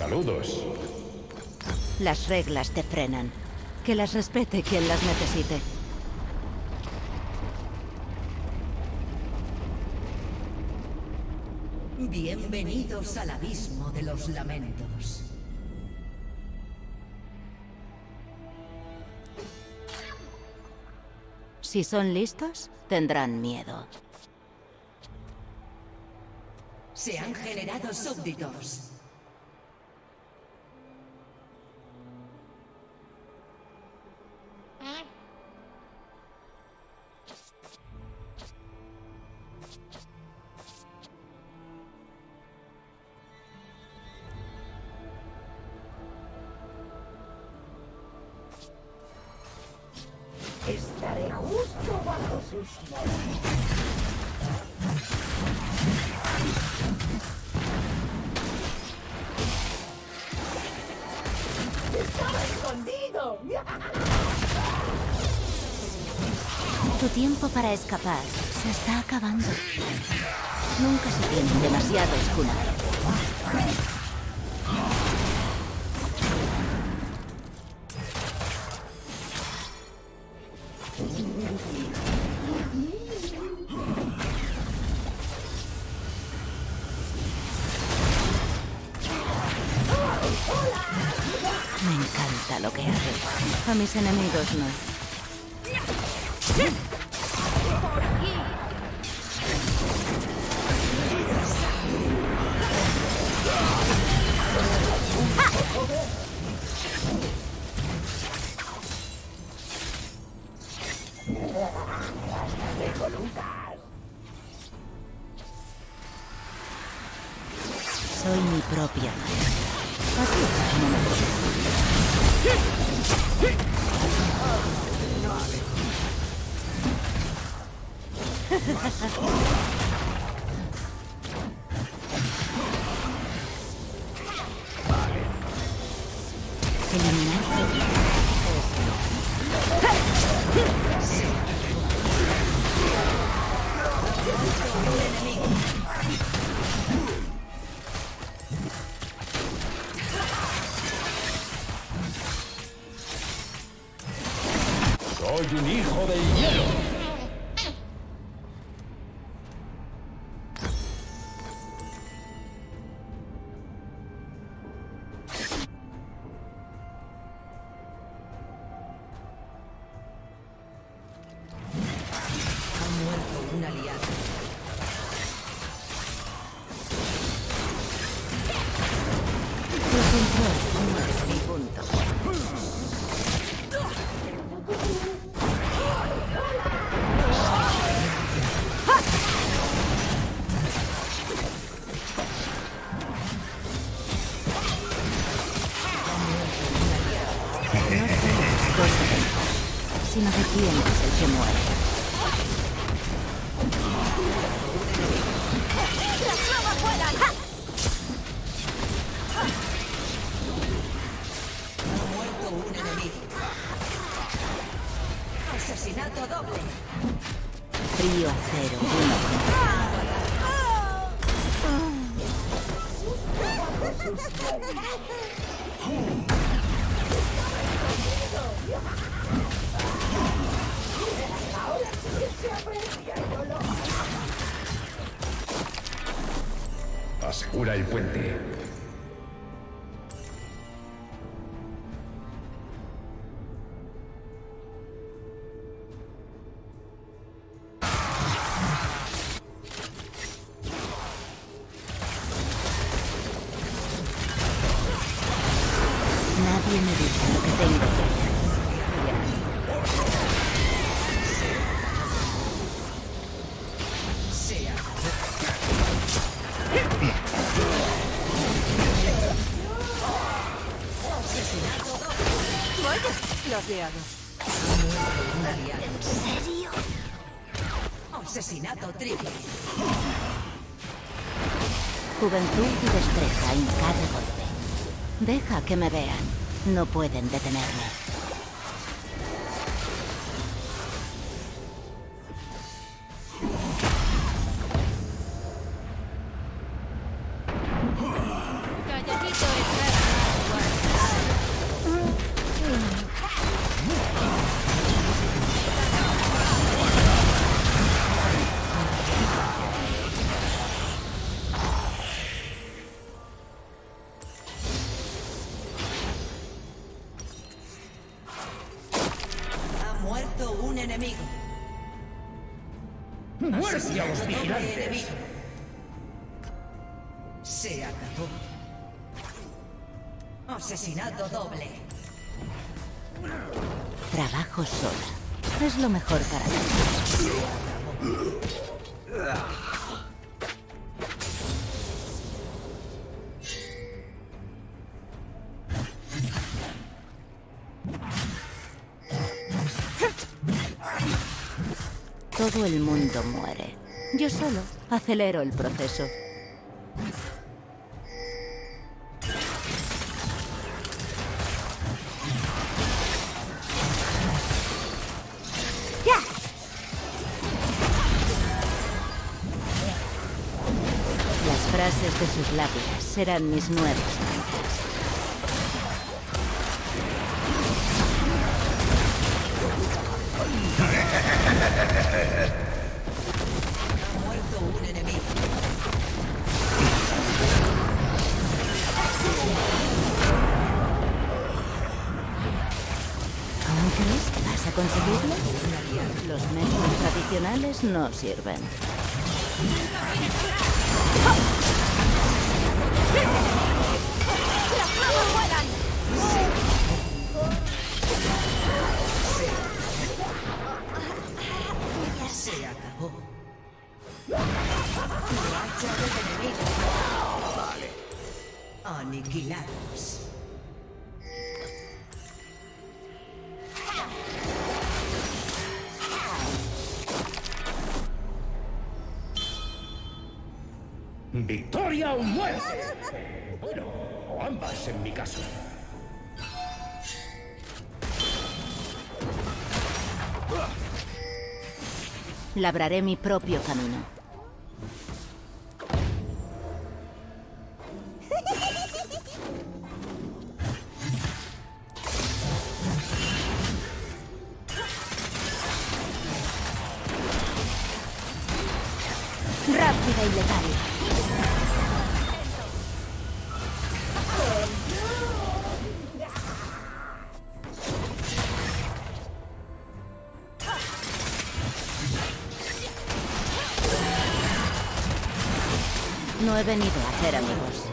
Saludos. Las reglas te frenan. Que las respete quien las necesite. Bienvenidos al abismo de los lamentos. Si son listos, tendrán miedo. Se han generado súbditos. Estaré justo bajo sus ¡Estaba escondido! Tu tiempo para escapar se está acabando. Nunca se tienen demasiados kunaros. Lo que hace. A mis enemigos no. Ti, sino de quién es el que muere. Asegura el puente. Juventud y destreza en cada golpe. Deja que me vean. No pueden detenerme. Se acabó. Asesinato doble. Trabajo sola. Es lo mejor para mí. Todo el mundo muere. Yo solo acelero el proceso. Serán mis nuevos mantras. Ha muerto un enemigo. ¿Aún crees a conseguirlo? Los métodos tradicionales no sirven. Se acabó. Aniquilados. ¡Victoria o muerte! Bueno, o ambas en mi caso. Labraré mi propio camino. No he venido a hacer amigos.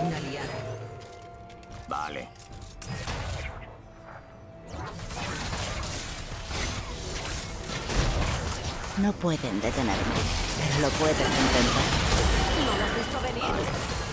Un aliado. Vale. No pueden detenerme, pero lo pueden intentar. ¿No lo has visto venir?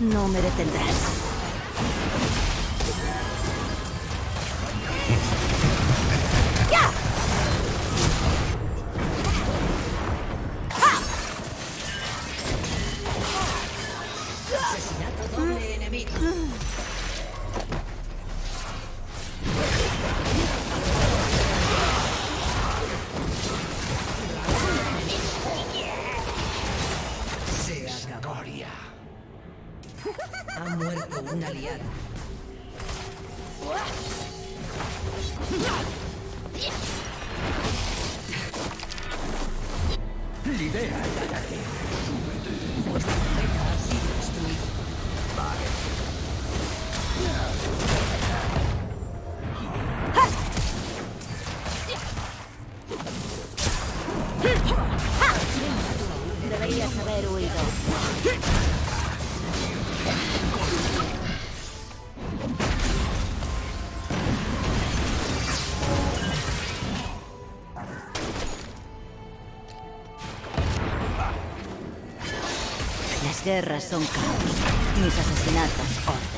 No me detendrás. Lidera el ataque. Beta guerras son caos. Mis asesinatos, orden.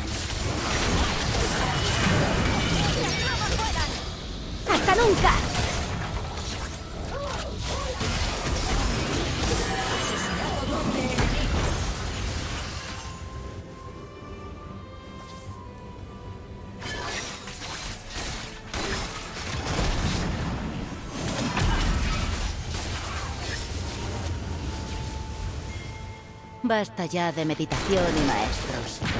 Basta ya de meditación y maestros.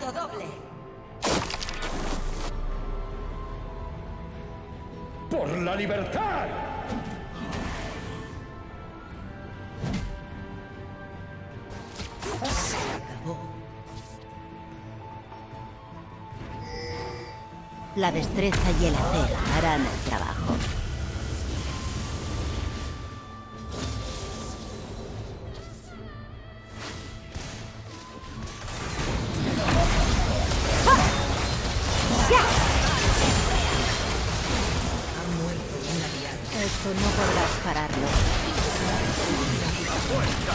Doble. ¡Por la libertad! Se acabó. La destreza y el hacer harán el trabajo. Ha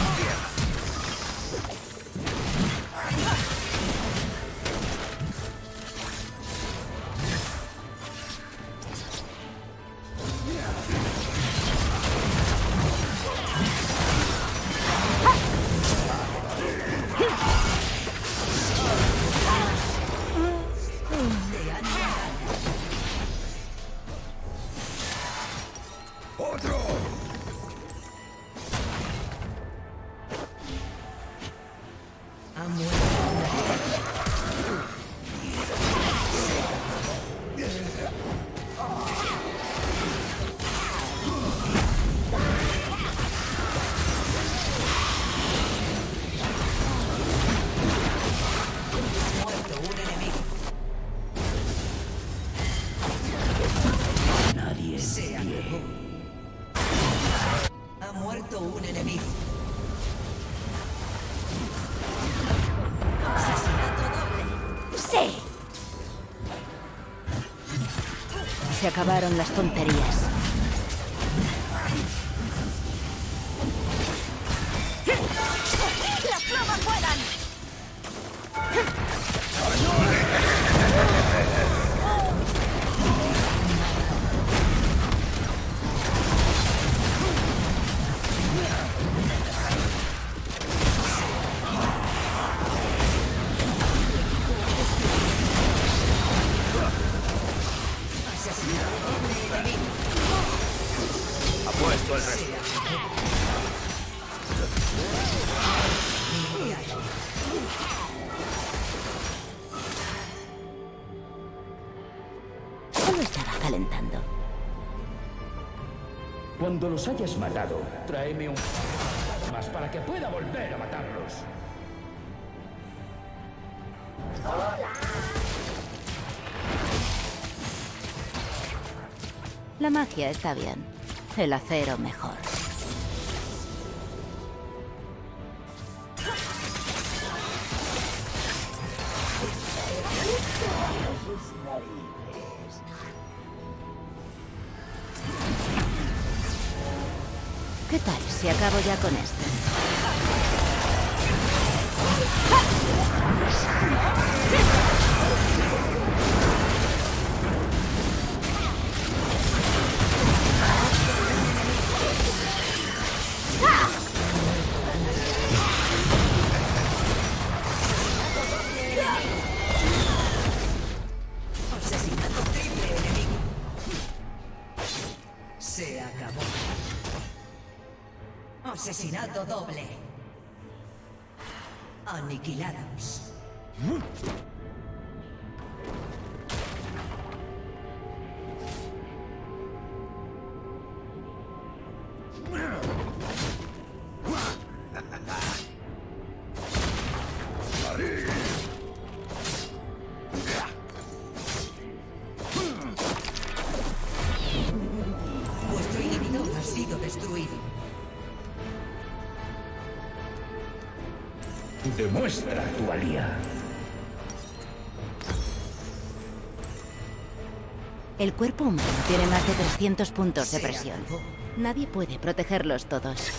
acabaron las tonterías. Los hayas matado, tráeme un más para que pueda volver a matarlos. La magia está bien. El acero mejor. ¿Qué tal si acabo ya con esto? Asesinato Doble. Aniquilados. Demuestra tu valía. El cuerpo humano tiene más de 300 puntos de presión. Nadie puede protegerlos todos.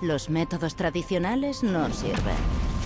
Los métodos tradicionales no sirven.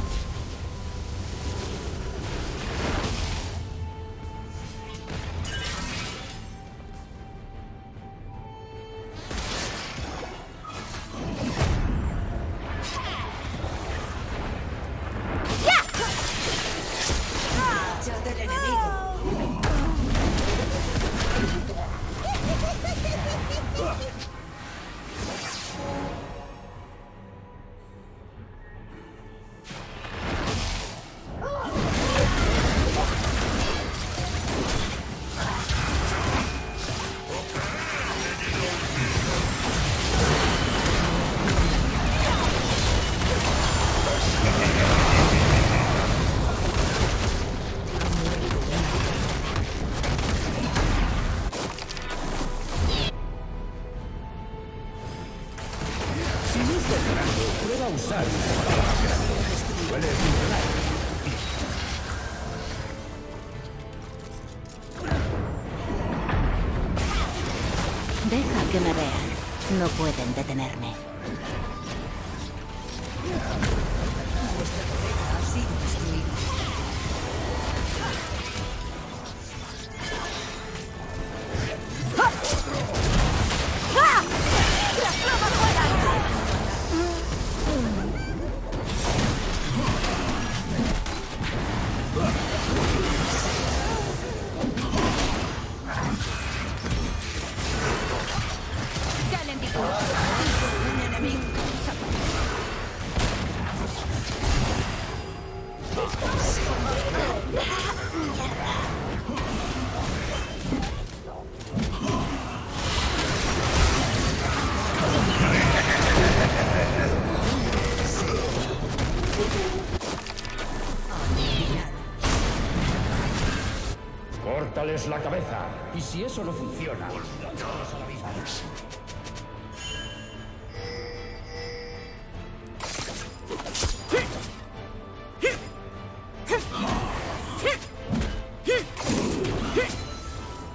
La cabeza. Y si eso no funciona, abismo.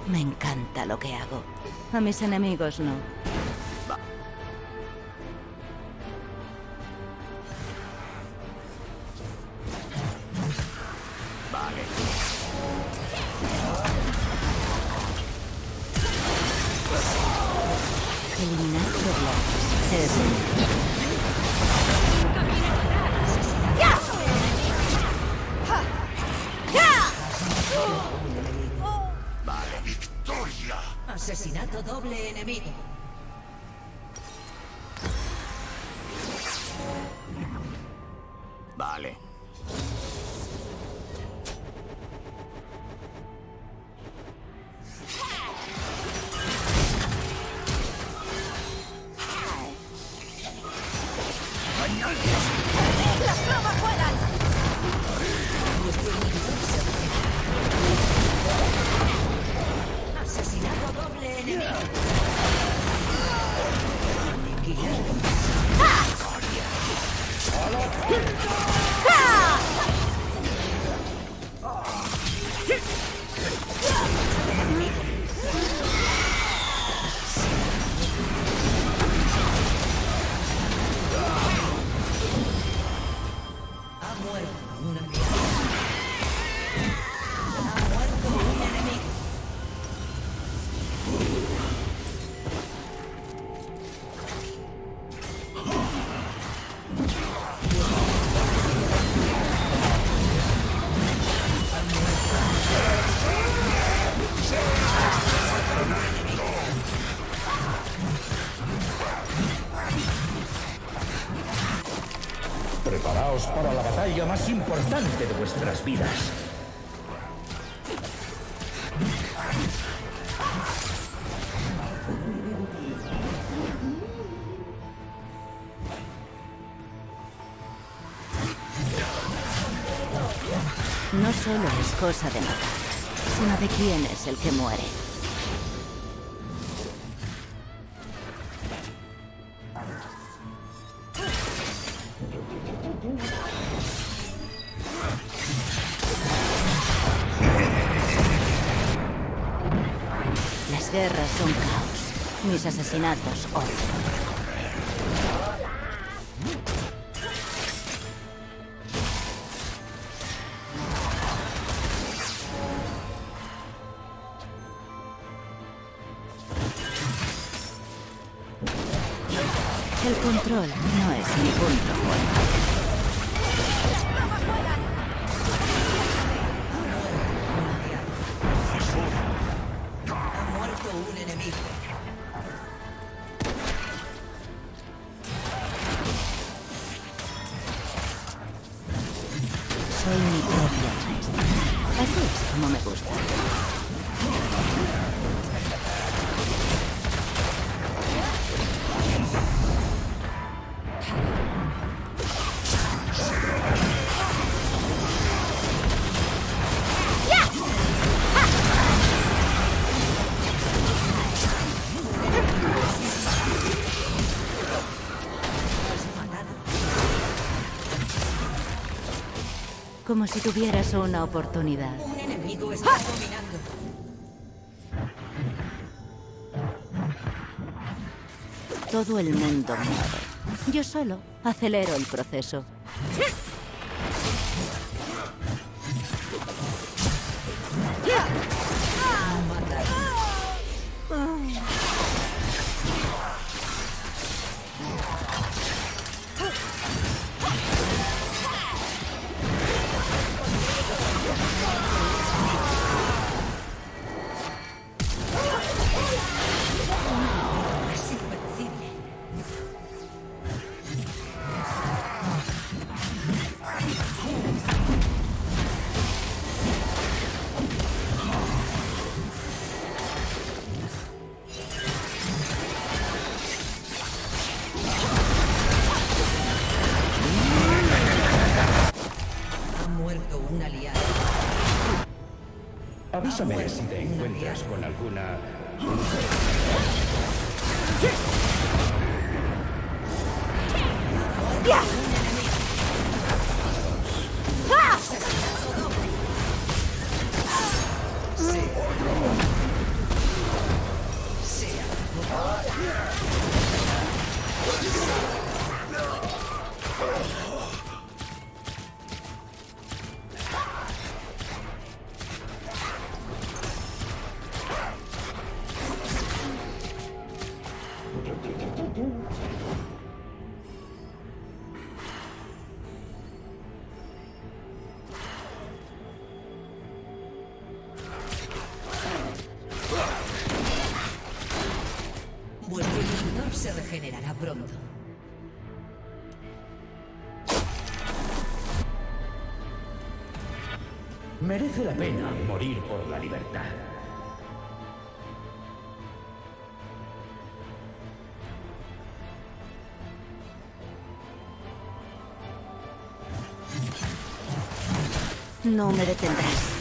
Me encanta lo que hago. A mis enemigos no. Vale. Ha muerto un batalla más importante de vuestras vidas. No solo es cosa de matar, sino de quién es el que muere. Asesinatos, orden. Como si tuvieras una oportunidad. Un enemigo está dominando. Todo el mundo muere. Yo solo acelero el proceso. Avísame si te encuentras con alguna... Vuestro inhibidor se regenerará pronto. Merece la pena morir por la libertad. No me detendrás. Ha